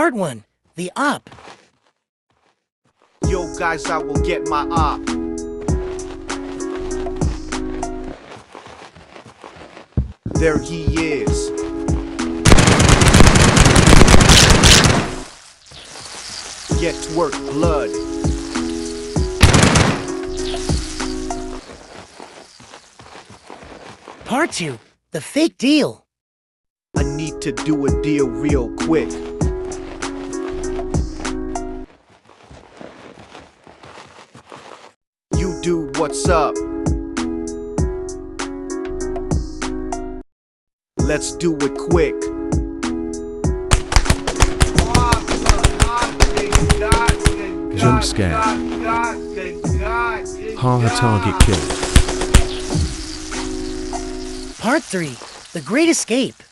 Part 1 The Op. Yo, guys, I will get my op. There he is. Get to work, blood. Part 2 The Fake Deal. I need to do a deal real quick. You do what's up. Let's do it quick. Jump scare. Haha target kill. Part 3 The Great Escape.